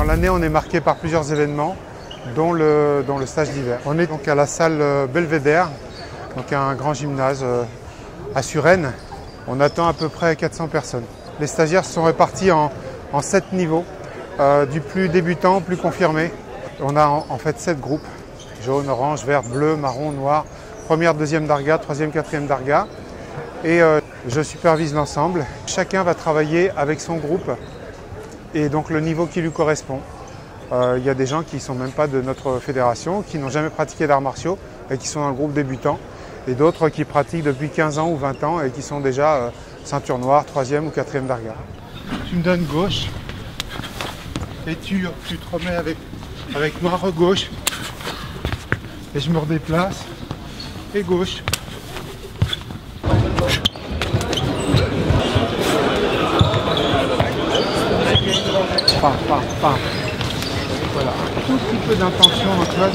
Dans l'année, on est marqué par plusieurs événements, dont le, stage d'hiver. On est donc à la salle Belvédère, donc un grand gymnase euh, à Suresnes. On attend à peu près 400 personnes. Les stagiaires sont répartis en, en 7 niveaux, euh, du plus débutant au plus confirmé. On a en, fait 7 groupes, jaune, orange, vert, bleu, marron, noir, première, deuxième darga, troisième, quatrième darga. Et euh, je supervise l'ensemble. Chacun va travailler avec son groupe et donc le niveau qui lui correspond. Euh, Il y a des gens qui ne sont même pas de notre fédération, qui n'ont jamais pratiqué d'arts martiaux et qui sont dans le groupe débutant. Et d'autres qui pratiquent depuis 15 ans ou 20 ans et qui sont déjà euh, ceinture noire, troisième ou quatrième darga. Tu me donnes gauche et tu, te remets avec, avec noir gauche et je me redéplace et gauche. D'intention. tu vois.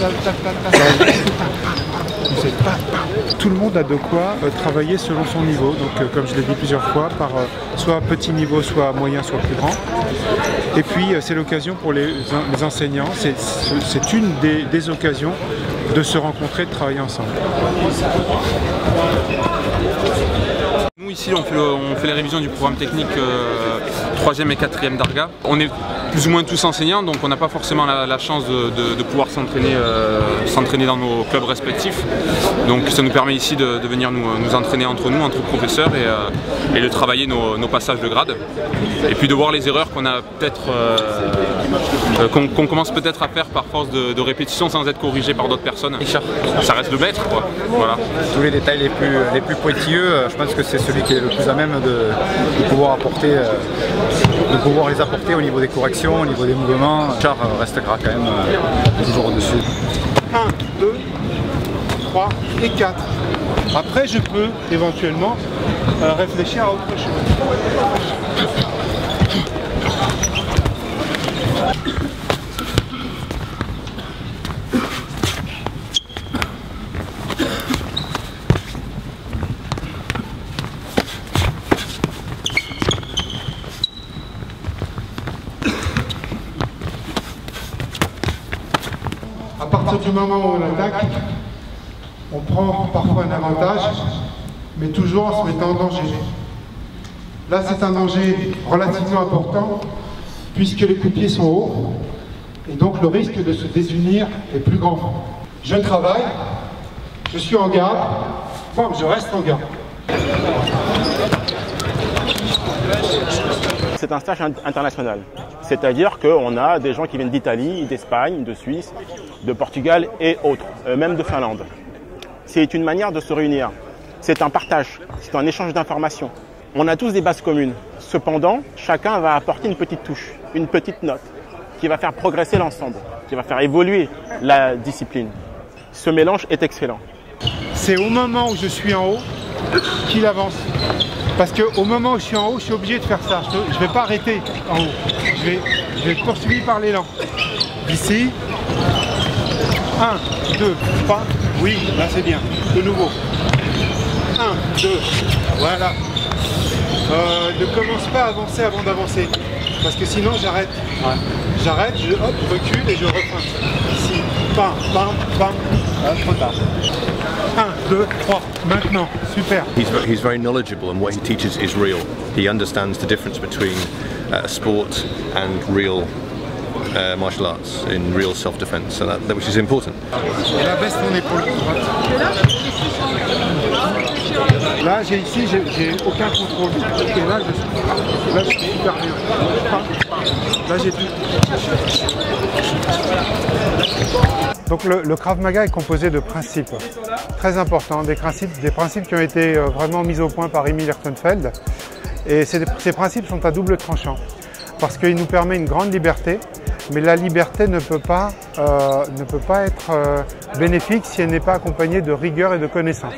Tout le monde a de quoi euh, travailler selon son niveau. Donc, euh, comme je l'ai dit plusieurs fois, par euh, soit petit niveau, soit moyen, soit plus grand. Et puis, euh, c'est l'occasion pour les, les enseignants, c'est- c'est une des, des occasions de se rencontrer, de travailler ensemble. Nous ici on fait, le- on fait les révisions du programme technique 3e et 4e d'Arga. On est plus ou moins tous enseignants donc on n'a pas forcément la, chance de, pouvoir s'entraîner euh, s'entraîner dans nos clubs respectifs. Donc ça nous permet ici de, venir nous, entraîner entre nous, entre professeurs et, euh, de travailler nos, passages de grade. Et puis de voir les erreurs qu'on a peut-être euh, qu'on commence peut-être à faire par force de, répétition sans être corrigé par d'autres personnes. Ça reste le maître quoi. Voilà. tous les détails les plus, les plus pointilleux, je pense que c'est celui qui est le plus à même de, pouvoir apporter, de pouvoir les apporter au niveau des corrections, au niveau des mouvements. Char euh, restera quand même euh, toujours au-dessus. 1, 2, 3 et 4. Après, je peux éventuellement euh, réfléchir à autre chose. Du moment où on attaque, on prend parfois un avantage, mais toujours en se mettant en danger. Là, c'est un danger relativement important, puisque les coups de pied sont hauts, et donc le risque de se désunir est plus grand. Je travaille, je suis en garde, bon, je reste en garde. C'est un stage in- international. C'est-à-dire qu'on a des gens qui viennent d'Italie, d'Espagne, de Suisse, de Portugal et autres, euh, même de Finlande. C'est une manière de se réunir. C'est un partage, c'est un échange d'informations. On a tous des bases communes. Cependant, chacun va apporter une petite touche, une petite note, qui va faire progresser l'ensemble, qui va faire évoluer la discipline. Ce mélange est excellent. C'est au moment où je suis en haut qu'il avance. Parce qu'au moment où je suis en haut, je suis obligé de faire ça. Je ne vais pas arrêter en haut. Je vais, je vais être poursuivi par l'élan. D'ici. 1, 2, 3. Oui, là c'est bien. De nouveau. 1, 2. Voilà. Euh, ne commence pas à avancer avant d'avancer. Parce que sinon j'arrête. J'arrête, je hop, recule et je reprends. Ici. Bam, bam, bam. Ah, trop tard. 1, 2, 3. Maintenant. Super. He's, he's very knowledgeable, and what he teaches is real. He understands the difference between uh, sport and real uh, martial arts, in real self-defense, so that, that which is important. Là, baisse ton épaule. Là, j'ai ici, j'ai aucun contrôle. Et là, je là, je suis super bien. Là, j'ai tout. Donc le, Krav Maga est composé de principes très importants, des principes, des principes qui ont été euh, vraiment mis au point par Emil Hertenfeld. Et ces, ces principes sont à double tranchant parce qu'ils nous permettent une grande liberté, mais la liberté ne peut pas, euh, ne peut pas être euh, bénéfique si elle n'est pas accompagnée de rigueur et de connaissance.